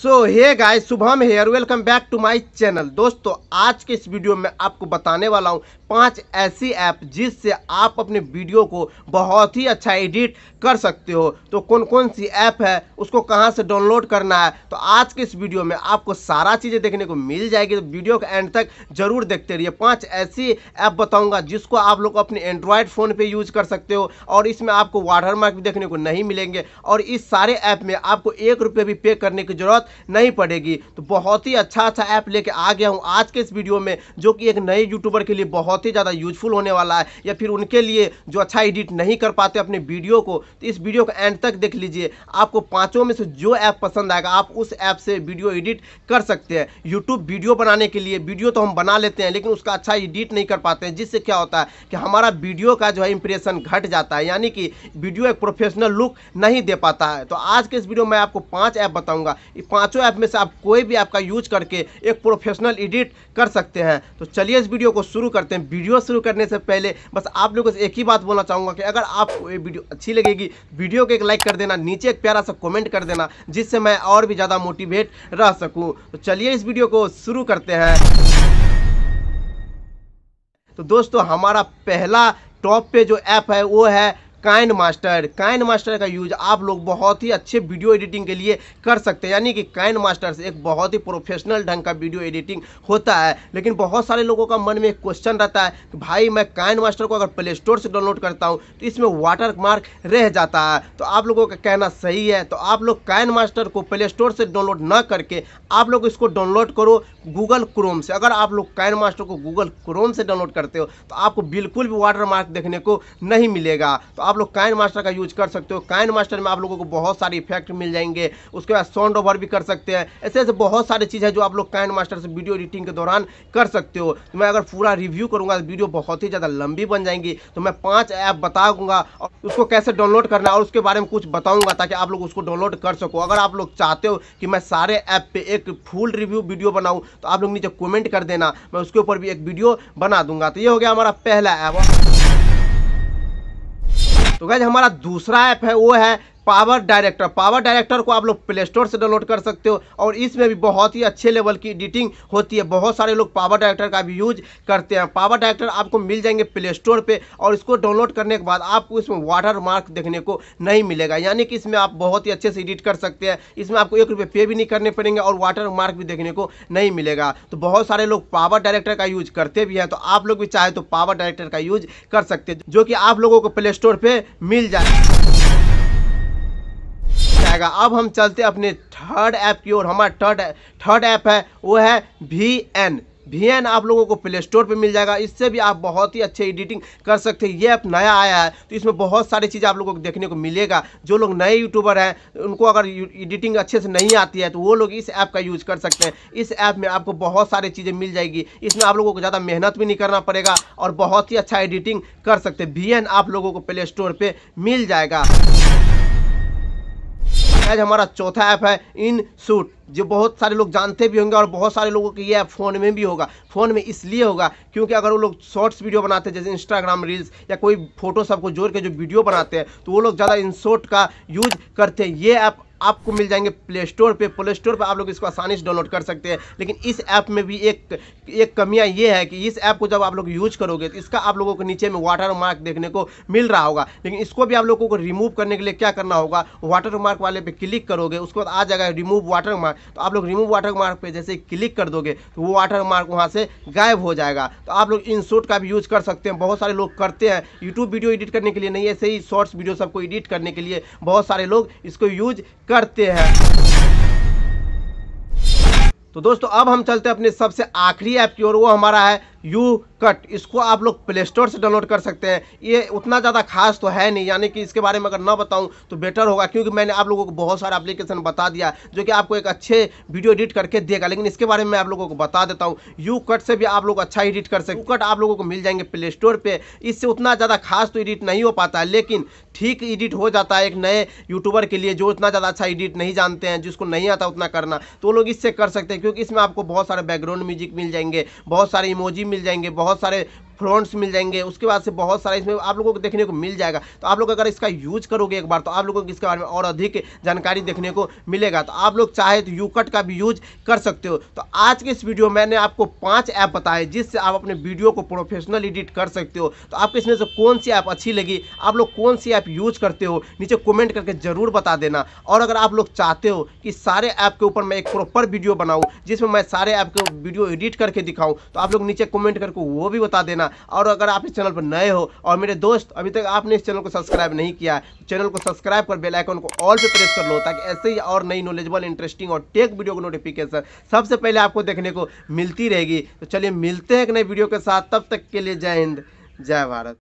So hey guys Shubham here welcome back to my channel दोस्तों, आज के इस वीडियो में आपको बताने वाला हूँ पाँच ऐसी ऐप जिससे आप अपने वीडियो को बहुत ही अच्छा एडिट कर सकते हो। तो कौन कौन सी ऐप है, उसको कहाँ से डाउनलोड करना है? तो आज के इस वीडियो में आपको सारा चीज़ें देखने को मिल जाएगी। तो वीडियो के एंड तक ज़रूर देखते रहिए। पाँच ऐसी ऐप बताऊँगा जिसको आप लोग अपने एंड्रॉयड फ़ोन पर यूज़ कर सकते हो और इसमें आपको वाटर मार्क भी देखने को नहीं मिलेंगे। और इस सारे ऐप में आपको एक रुपये भी पे करने की ज़रूरत नहीं पड़ेगी। तो बहुत ही अच्छा अच्छा ऐप लेके आ गया हूँ आज के इस वीडियो में, जो कि एक नए यूट्यूबर के लिए बहुत ही ज़्यादा यूजफुल होने वाला है, या फिर उनके लिए जो अच्छा एडिट नहीं कर पाते अपने वीडियो को तो इस वीडियो को एंड तक देख लीजिए। आपको पाँचों में से जो ऐप पसंद आएगा, आप उस ऐप से वीडियो एडिट कर सकते हैं। यूट्यूब वीडियो बनाने के लिए वीडियो तो हम बना लेते हैं, लेकिन उसका अच्छा एडिट नहीं कर पाते हैं, जिससे क्या होता है कि हमारा वीडियो का जो है इंप्रेशन घट जाता है, यानी कि वीडियो एक प्रोफेशनल लुक नहीं दे पाता है। तो आज के इस वीडियो में आपको पाँच ऐप बताऊँगा। पाँचों ऐप में से आप कोई भी ऐप का यूज़ करके एक प्रोफेशनल एडिट कर सकते हैं। तो चलिए इस वीडियो को शुरू करते हैं। वीडियो शुरू करने से पहले बस आप लोगों से एक ही बात बोलना चाहूँगा कि अगर आपको ये वीडियो अच्छी लगेगी वीडियो को एक लाइक कर देना, नीचे एक प्यारा सा कॉमेंट कर देना, जिससे मैं और भी ज़्यादा मोटिवेट रह सकूँ। तो चलिए इस वीडियो को शुरू करते हैं। तो दोस्तों, हमारा पहला टॉप पे जो ऐप है, वो है काइंड मास्टर काइन मास्टर का यूज़ आप लोग बहुत ही अच्छे वीडियो एडिटिंग के लिए कर सकते हैं। यानी कि काइंड मास्टर से एक बहुत ही प्रोफेशनल ढंग का वीडियो एडिटिंग होता है। लेकिन बहुत सारे लोगों का मन में एक क्वेश्चन रहता है कि भाई, मैं काइन मास्टर को अगर प्ले स्टोर से डाउनलोड करता हूँ तो इसमें वाटर मार्क रह जाता है। तो आप लोगों का कहना सही है। तो आप लोग काइंड मास्टर को प्ले स्टोर से डाउनलोड न करके आप लोग इसको डाउनलोड करो गूगल क्रोम से। अगर आप लोग काइन मास्टर को गूगल क्रोम से डाउनलोड करते हो तो आपको बिल्कुल भी वाटर मार्क देखने को नहीं मिलेगा। तो आप लोग काइन मास्टर का यूज़ कर सकते हो। काइन मास्टर में आप लोगों को बहुत सारे इफ़ेक्ट मिल जाएँगे। उसके बाद साउंड ओवर भी कर सकते हैं। ऐसे ऐसे बहुत सारी चीज़ है जो आप लोग काइन मास्टर से वीडियो एडिटिंग के दौरान कर सकते हो। तो मैं अगर पूरा रिव्यू करूँगा तो वीडियो बहुत ही ज़्यादा लंबी बन जाएँगी। तो मैं पाँच ऐप बताऊँगा और उसको कैसे डाउनलोड करना और उसके बारे में कुछ बताऊँगा ताकि आप लोग उसको डाउनलोड कर सको। अगर आप लोग चाहते हो कि मैं सारे ऐप पे एक फुल रिव्यू वीडियो बनाऊँ तो आप लोग नीचे कमेंट कर देना। मैं उसके ऊपर भी एक वीडियो बना दूँगा। तो ये हो गया हमारा पहला ऐप तो गैज हमारा दूसरा ऐप है वो है पावर डायरेक्टर पावर डायरेक्टर को आप लोग प्ले स्टोर से डाउनलोड कर सकते हो और इसमें भी बहुत ही अच्छे लेवल की एडिटिंग होती है। बहुत सारे लोग पावर डायरेक्टर का भी यूज़ करते हैं। पावर डायरेक्टर आपको मिल जाएँगे प्ले स्टोर पर और इसको डाउनलोड करने के बाद आपको इसमें वाटर मार्क देखने को नहीं मिलेगा। यानी कि इसमें आप बहुत ही अच्छे से एडिट कर सकते हैं। इसमें आपको एक रुपये पे भी नहीं करने पड़ेंगे और वाटर मार्क भी देखने को नहीं मिलेगा। तो बहुत सारे लोग पावर डायरेक्टर का यूज़ करते भी हैं तो आप लोग भी चाहे तो पावर डायरेक्टर का यूज़ कर सकते हैं, जो कि आप लोगों को प्ले स्टोर पर मिल जाए। जाएगा। अब हम चलते अपने थर्ड ऐप की ओर। हमारा थर्ड थर्ड ऐप है, वो है वी एन वी एन आप लोगों को प्ले स्टोर पर मिल जाएगा। इससे भी आप बहुत ही अच्छे एडिटिंग कर सकते हैं। ये ऐप नया आया है तो इसमें बहुत सारी चीज़ें आप लोगों को देखने को मिलेगा। जो लोग नए यूट्यूबर हैं, उनको अगर एडिटिंग अच्छे से नहीं आती है तो वो लोग इस ऐप का यूज़ कर सकते हैं। इस ऐप में आपको बहुत सारी चीज़ें मिल जाएगी। इसमें आप लोगों को ज़्यादा मेहनत भी नहीं करना पड़ेगा और बहुत ही अच्छा एडिटिंग कर सकते हैं। वी आप लोगों को प्ले स्टोर पर मिल जाएगा। आज हमारा चौथा ऐप है इन सूट। जो बहुत सारे लोग जानते भी होंगे और बहुत सारे लोगों के ये ऐप फ़ोन में भी होगा। फ़ोन में इसलिए होगा क्योंकि अगर वो लोग शॉर्ट्स वीडियो बनाते हैं, जैसे इंस्टाग्राम रील्स या कोई फ़ोटो सबको जोड़ के जो वीडियो बनाते हैं तो वो लोग ज़्यादा इन शॉर्ट का यूज़ करते हैं। ये ऐप आपको मिल जाएँगे प्ले स्टोर पे। प्ले स्टोर पर आप लोग इसको आसानी से डाउनलोड कर सकते हैं। लेकिन इस ऐप में भी एक एक कमियाँ ये है कि इस ऐप को जब आप लोग यूज़ करोगे तो इसका आप लोगों को नीचे में वाटर मार्क देखने को मिल रहा होगा। लेकिन इसको भी आप लोगों को रिमूव करने के लिए क्या करना होगा? वाटर मार्क वाले पे क्लिक करोगे, उसके बाद आ जाएगा रिमूव वाटर मार्क तो आप लोग रिमूव वाटर मार्क पे जैसे क्लिक कर दोगे तो वो वाटर मार्क वहाँ से गायब हो जाएगा। तो आप लोग इन शॉर्ट का भी यूज़ कर सकते हैं। बहुत सारे लोग करते हैं यूट्यूब वीडियो एडिट करने के लिए नहीं, ऐसे ही शॉर्ट्स वीडियो सबको एडिट करने के लिए बहुत सारे लोग इसको यूज़ करते हैं। तो दोस्तों, अब हम चलते हैं अपने सबसे आखिरी ऐप की ओर। वो हमारा है यू कट, इसको आप लोग प्ले स्टोर से डाउनलोड कर सकते हैं। ये उतना ज़्यादा खास तो है नहीं, यानी कि इसके बारे में अगर ना बताऊँ तो बेटर होगा, क्योंकि मैंने आप लोगों को बहुत सारा एप्लीकेशन बता दिया, जो कि आपको एक अच्छे वीडियो एडिट करके देगा। लेकिन इसके बारे में आप लोगों को बता देता हूँ, यू कट से भी आप लोग अच्छा एडिट कर सकते कट आप लोगों को मिल जाएँगे प्ले स्टोर पर इससे उतना ज़्यादा खास तो एडिट नहीं हो पाता है लेकिन ठीक एडिट हो जाता है एक नए यूट्यूबर के लिए, जो इतना ज़्यादा अच्छा एडिट नहीं जानते हैं, जिसको नहीं आता उतना करना। तो लोग इससे कर सकते हैं, क्योंकि इसमें आपको बहुत सारे बैकग्राउंड म्यूज़िक मिल जाएँगे, बहुत सारे इमोजी मिल जाएँगे बहुत सारे फ्रंट्स मिल जाएँगे, उसके बाद से बहुत सारा इसमें आप लोगों को देखने को मिल जाएगा। तो आप लोग अगर इसका यूज़ करोगे एक बार तो आप लोगों को इसके बारे में और अधिक जानकारी देखने को मिलेगा। तो आप लोग चाहे तो यूकट का भी यूज़ कर सकते हो। तो आज के इस वीडियो में मैंने आपको पाँच ऐप बताए, जिससे आप अपने वीडियो को प्रोफेशनल एडिट कर सकते हो। तो आपको इसमें से कौन सी ऐप अच्छी लगी, आप लोग कौन सी ऐप यूज़ करते हो, नीचे कमेंट करके ज़रूर बता देना। और अगर आप लोग चाहते हो कि सारे ऐप के ऊपर मैं एक प्रॉपर वीडियो बनाऊँ, जिसमें मैं सारे ऐप के वीडियो एडिट करके दिखाऊँ तो आप लोग नीचे कमेंट करके वो भी बता देना। और अगर आप इस चैनल पर नए हो और मेरे दोस्त, अभी तक आपने इस चैनल को सब्सक्राइब नहीं किया है चैनल को सब्सक्राइब कर बेल आइकन को ऑल पे प्रेस कर लो ताकि ऐसे ही और नई नॉलेजेबल इंटरेस्टिंग और टेक वीडियो को नोटिफिकेशन सबसे पहले आपको देखने को मिलती रहेगी। तो चलिए मिलते हैं एक नई वीडियो के साथ, तब तक के लिए जय हिंद, जय भारत।